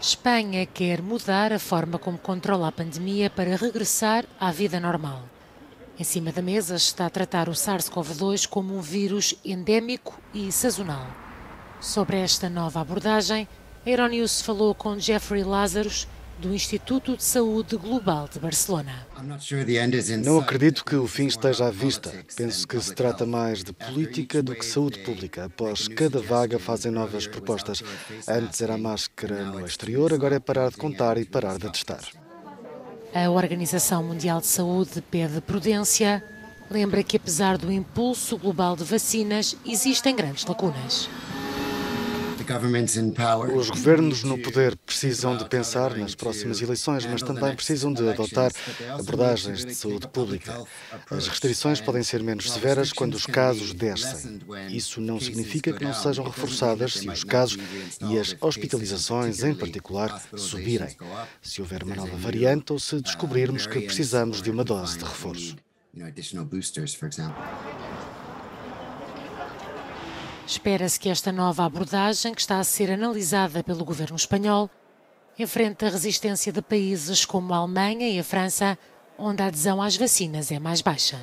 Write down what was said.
Espanha quer mudar a forma como controla a pandemia para regressar à vida normal. Em cima da mesa está a tratar o SARS-CoV-2 como um vírus endémico e sazonal. Sobre esta nova abordagem, a Euronews falou com Jeffrey Lazarus, do Instituto de Saúde Global de Barcelona. Não acredito que o fim esteja à vista. Penso que se trata mais de política do que saúde pública. Após cada vaga fazem novas propostas. Antes era a máscara no exterior, agora é parar de contar e parar de testar. A Organização Mundial de Saúde pede prudência. Lembra que, apesar do impulso global de vacinas, existem grandes lacunas. Os governos no poder precisam de pensar nas próximas eleições, mas também precisam de adotar abordagens de saúde pública. As restrições podem ser menos severas quando os casos descem. Isso não significa que não sejam reforçadas se os casos e as hospitalizações, em particular, subirem. Se houver uma nova variante ou se descobrirmos que precisamos de uma dose de reforço. Espera-se que esta nova abordagem, que está a ser analisada pelo governo espanhol, enfrente a resistência de países como a Alemanha e a França, onde a adesão às vacinas é mais baixa.